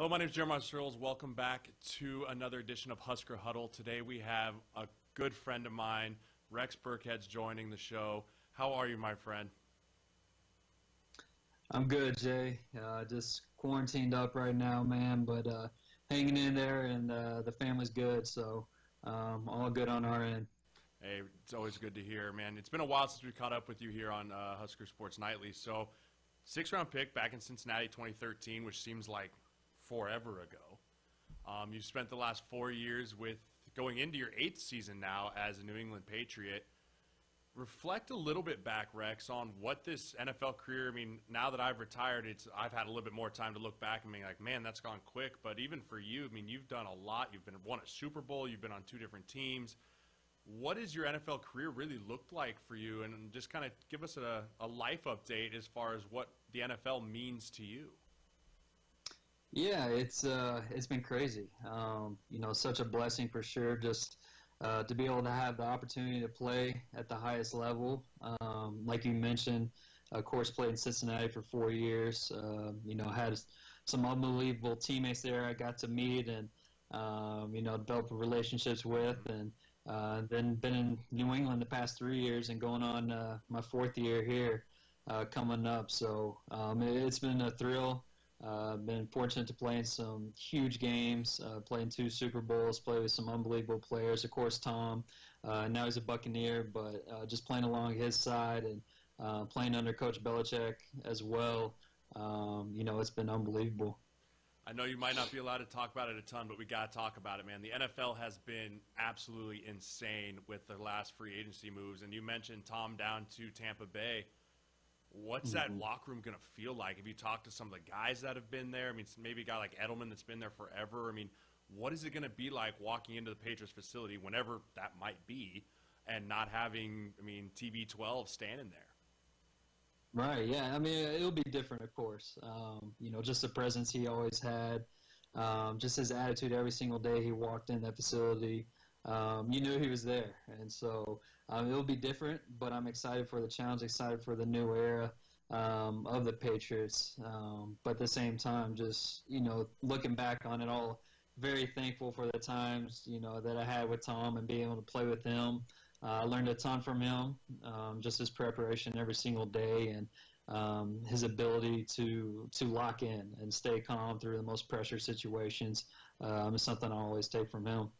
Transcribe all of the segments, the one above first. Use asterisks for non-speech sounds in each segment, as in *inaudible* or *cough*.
Hello, my name is Jeremiah Sirles. Welcome back to another edition of Husker Huddle. Today we have a good friend of mine, Rex Burkhead's joining the show. How are you, my friend? I'm good, Jay. Uh, just quarantined up right now, man, but uh, hanging in there, and uh, the family's good, so um, all good on our end. Hey, it's always good to hear, man. It's been a while since we caught up with you here on uh, Husker Sports Nightly. So, six round pick back in Cincinnati 2013, which seems like forever ago. Um, you've spent the last four years with going into your eighth season now as a New England Patriot. Reflect a little bit back, Rex, on what this NFL career. I mean, now that I've retired, it's I've had a little bit more time to look back and be like, man, that's gone quick. But even for you, I mean, you've done a lot. You've been won a Super Bowl. You've been on two different teams. What has your NFL career really looked like for you? And just kind of give us a, a life update as far as what the NFL means to you. Yeah, it's uh, it's been crazy. Um, you know, such a blessing for sure. Just uh, to be able to have the opportunity to play at the highest level, um, like you mentioned, of course, played in Cincinnati for four years. Uh, you know, had some unbelievable teammates there. I got to meet and um, you know develop relationships with, and uh, then been in New England the past three years and going on uh, my fourth year here uh, coming up. So um, it, it's been a thrill. Uh, been fortunate to play in some huge games, uh, two Super Bowls, play with some unbelievable players. Of course, Tom. Uh, now he's a Buccaneer, but uh, just playing along his side and uh, playing under Coach Belichick as well. Um, you know, it's been unbelievable. I know you might not be allowed to talk about it a ton, but we got to talk about it, man. The NFL has been absolutely insane with the last free agency moves, and you mentioned Tom down to Tampa Bay. What's that Mm-hmm. locker room going to feel like? Have you talked to some of the guys that have been there? I mean, maybe a guy like Edelman that's been there forever. I mean, what is it going to be like walking into the Patriots facility, whenever that might be, and not having, I mean, TB12 standing there? Right. Yeah. I mean, it'll be different, of course. Um, you know, just the presence he always had, um, just his attitude every single day he walked in that facility. Um, you knew he was there, and so um, it'll be different. But I'm excited for the challenge, excited for the new era um, of the Patriots. Um, but at the same time, just you know, looking back on it all, very thankful for the times you know that I had with Tom and being able to play with him. Uh, I learned a ton from him, um, just his preparation every single day and um, his ability to to lock in and stay calm through the most pressure situations is something I always take from him.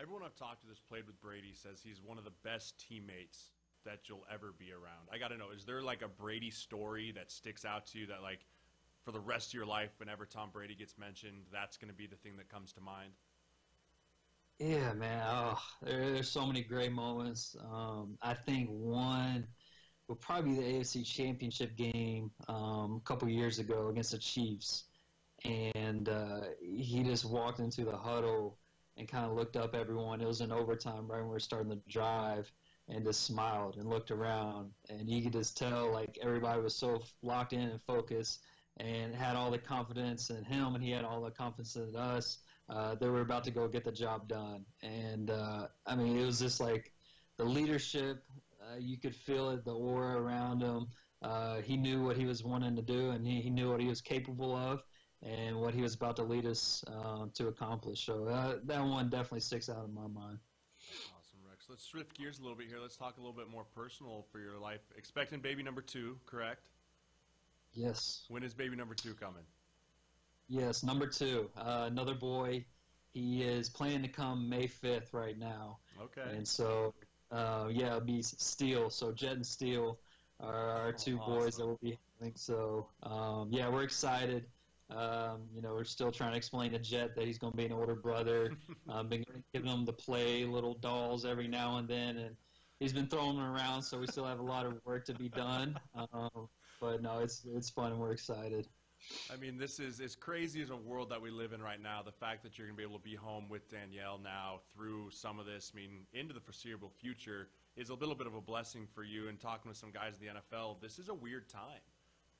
Everyone I've talked to that's played with Brady says he's one of the best teammates that you'll ever be around. I got to know, is there like a Brady story that sticks out to you that like for the rest of your life, whenever Tom Brady gets mentioned, that's going to be the thing that comes to mind? Yeah, man. Oh, there, there's so many great moments. Um, I think one would probably be the AFC Championship game um, a couple years ago against the Chiefs, and uh, he just walked into the huddle and kind of looked up everyone. It was in overtime right when we were starting the drive, and just smiled and looked around, and you could just tell like everybody was so locked in and focused, and had all the confidence in him, and he had all the confidence in us. Uh, they were about to go get the job done, and uh, I mean it was just like the leadership. Uh, you could feel it, the aura around him. Uh, he knew what he was wanting to do, and he, he knew what he was capable of, and what he was about to lead us uh, to accomplish. So uh, that one definitely sticks out in my mind. Awesome, Rex. Let's shift gears a little bit here. Let's talk a little bit more personal for your life. Expecting baby number two, correct? Yes, When is baby number two coming? yes. Number two, uh, another boy. He is planning to come May fifth right now. Okay. And so, uh, yeah, it'll be Steel. So Jet and Steel are our two awesome. boys that we'll be having. So, um, yeah, we're excited. Um, you know, we're still trying to explain to Jet that he's going to be an older brother. *laughs* um, been giving him to play little dolls every now and then, and he's been throwing them around. So we still have a lot of work to be done. Um, but no, it's it's fun and we're excited. I mean, this is as crazy as a world that we live in right now. The fact that you're going to be able to be home with Danielle now through some of this, I mean, into the foreseeable future, is a little bit of a blessing for you. And talking with some guys in the NFL, this is a weird time.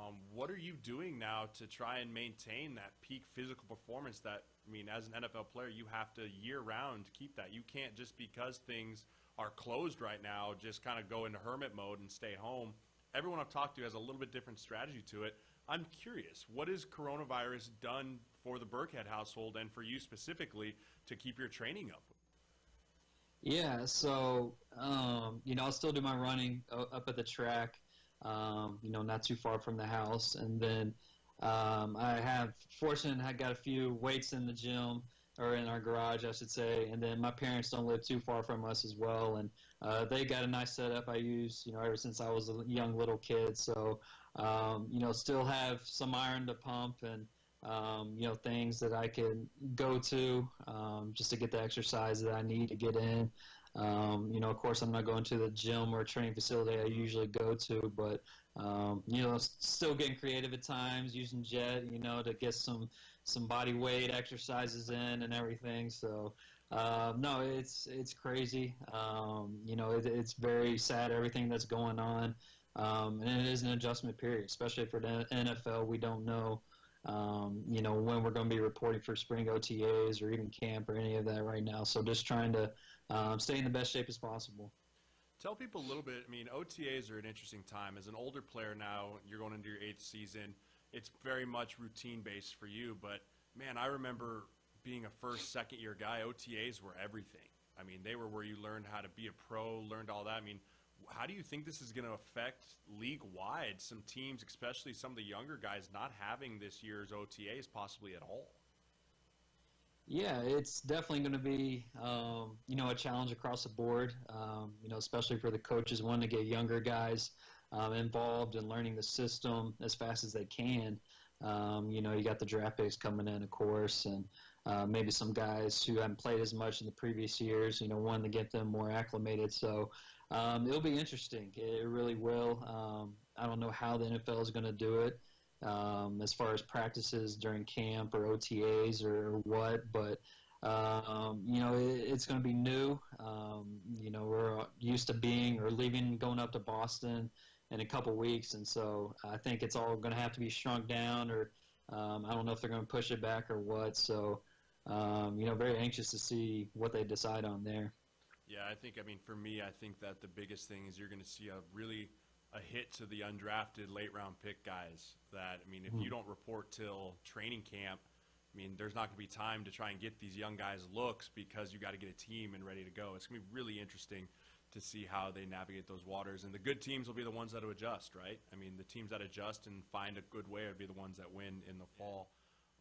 Um, what are you doing now to try and maintain that peak physical performance that, I mean, as an NFL player, you have to year round keep that. You can't just because things are closed right now, just kind of go into hermit mode and stay home. Everyone I've talked to has a little bit different strategy to it. I'm curious, what has coronavirus done for the Burkhead household and for you specifically to keep your training up? Yeah, so um, you know, I'll still do my running up at the track. Um, you know, not too far from the house, and then um, I have fortunate I got a few weights in the gym or in our garage, I should say. And then my parents don't live too far from us as well, and uh, they got a nice setup I use, you know, ever since I was a young little kid. So, um, you know, still have some iron to pump and um, you know, things that I can go to um, just to get the exercise that I need to get in. Um, you know, of course, I'm not going to the gym or training facility I usually go to, but um, you know, still getting creative at times, using jet, you know, to get some some body weight exercises in and everything. So, uh, no, it's it's crazy. Um, you know, it, it's very sad everything that's going on, um, and it is an adjustment period, especially for the NFL. We don't know um, you know, when we're going to be reporting for spring OTAs or even camp or any of that right now. So just trying to um, stay in the best shape as possible. Tell people a little bit. I mean, OTAs are an interesting time. As an older player now, you're going into your eighth season. It's very much routine based for you. But man, I remember being a first, second year guy. OTAs were everything. I mean, they were where you learned how to be a pro, learned all that. I mean, how do you think this is going to affect league wide? Some teams, especially some of the younger guys, not having this year's OTAs possibly at all. Yeah, it's definitely going to be um, you know a challenge across the board. Um, you know, especially for the coaches, wanting to get younger guys um, involved and learning the system as fast as they can. Um, you know, you got the draft picks coming in, of course, and uh, maybe some guys who haven't played as much in the previous years. You know, wanting to get them more acclimated. So um, it'll be interesting. It really will. Um, I don't know how the NFL is going to do it um, as far as practices during camp or OTAs or what, but um, you know it, it's going to be new. Um, you know we're used to being or leaving, going up to Boston in a couple weeks, and so I think it's all going to have to be shrunk down, or um, I don't know if they're going to push it back or what. So you know, very anxious to see what they decide on there. Yeah, I think, I mean, for me, I think that the biggest thing is you're going to see a really a hit to the undrafted late round pick guys. That, I mean, if mm-hmm. you don't report till training camp, I mean, there's not going to be time to try and get these young guys looks because you got to get a team and ready to go. It's going to be really interesting to see how they navigate those waters. And the good teams will be the ones that adjust, right? I mean, the teams that adjust and find a good way would be the ones that win in the fall.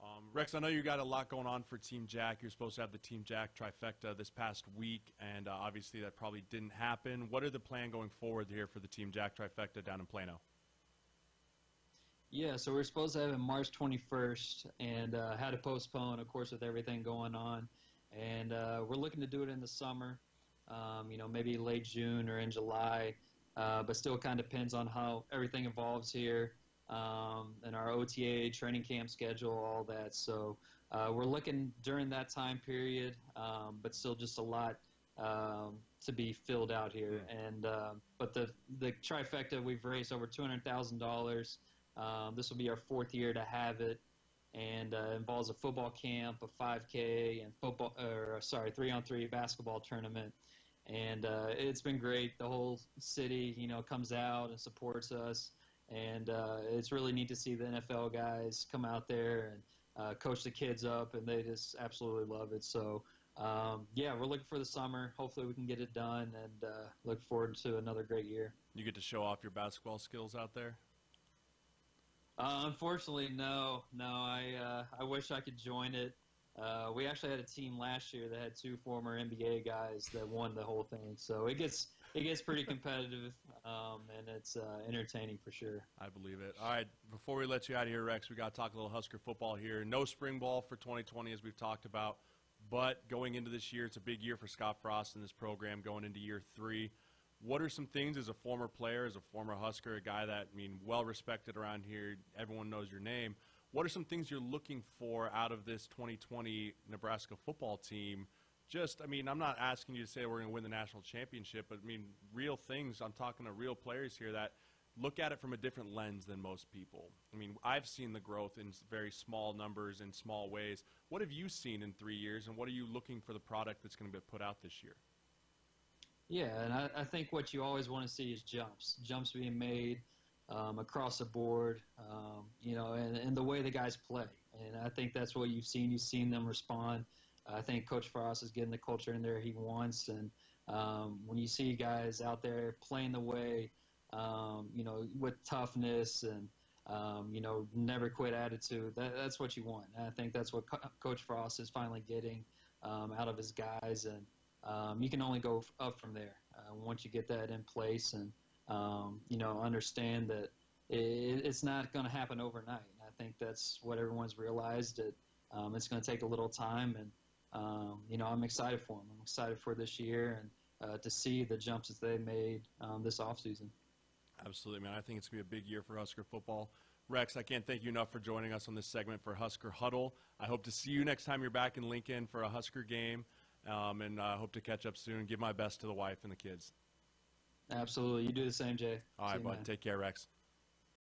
Um, Rex, I know you got a lot going on for Team Jack. You're supposed to have the Team Jack trifecta this past week, and uh, obviously that probably didn't happen. What are the plan going forward here for the Team Jack trifecta down in Plano? Yeah, so we're supposed to have it March 21st, and uh, had to postpone, of course, with everything going on. And uh, we're looking to do it in the summer, um, you know, maybe late June or in July, uh, but still kind of depends on how everything evolves here um, our OTA training camp schedule, all that. So uh, we're looking during that time period, um, but still just a lot um, to be filled out here. And uh, but the the trifecta, we've raised over two hundred thousand dollars. Um, this will be our fourth year to have it, and uh, involves a football camp, a 5K, and football or sorry, three on three basketball tournament. And uh, it's been great. The whole city, you know, comes out and supports us and uh, it's really neat to see the NFL guys come out there and uh, coach the kids up, and they just absolutely love it. So, um, yeah, we're looking for the summer. Hopefully, we can get it done, and uh, look forward to another great year. You get to show off your basketball skills out there. Uh, unfortunately, no, no. I uh, I wish I could join it. Uh, we actually had a team last year that had two former NBA guys that won the whole thing. So it gets it gets pretty *laughs* competitive, um, and it's uh, entertaining for sure. I believe it. All right, before we let you out of here, Rex, we got to talk a little Husker football here. No spring ball for 2020, as we've talked about, but going into this year, it's a big year for Scott Frost in this program. Going into year three, what are some things as a former player, as a former Husker, a guy that I mean well respected around here, everyone knows your name. What are some things you're looking for out of this 2020 Nebraska football team? Just, I mean, I'm not asking you to say we're going to win the national championship, but I mean, real things. I'm talking to real players here that look at it from a different lens than most people. I mean, I've seen the growth in very small numbers in small ways. What have you seen in three years, and what are you looking for the product that's going to be put out this year? Yeah, and I, I think what you always want to see is jumps, jumps being made um, across the board, um, you know, and, and the way the guys play. and I think that's what you've seen. You've seen them respond. I think Coach Frost is getting the culture in there he wants, and um, when you see guys out there playing the way, um, you know, with toughness and um, you know, never quit attitude, that, that's what you want. And I think that's what Co- Coach Frost is finally getting um, out of his guys, and um, you can only go f- up from there uh, once you get that in place, and um, you know, understand that it, it's not going to happen overnight. And I think that's what everyone's realized. That um, it's going to take a little time, and um, you know, I'm excited for them. I'm excited for this year and uh, to see the jumps that they made um, this offseason. Absolutely, man. I think it's going to be a big year for Husker football. Rex, I can't thank you enough for joining us on this segment for Husker Huddle. I hope to see you next time you're back in Lincoln for a Husker game, um, and I uh, hope to catch up soon. Give my best to the wife and the kids. Absolutely. You do the same, Jay. All right, bud. Take care, Rex.